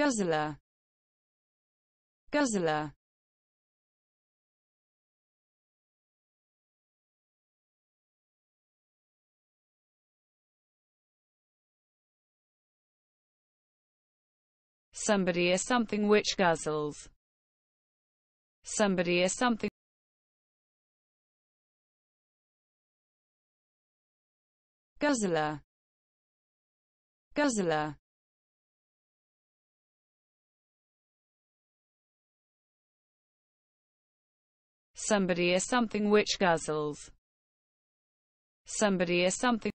guzzler guzzler Somebody is something which guzzles. Somebody is something. Guzzler guzzler Somebody is something which guzzles. Somebody is something